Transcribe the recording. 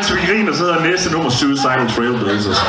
mens vi griner, så hedder næste nummer Suicidal Trailblazers.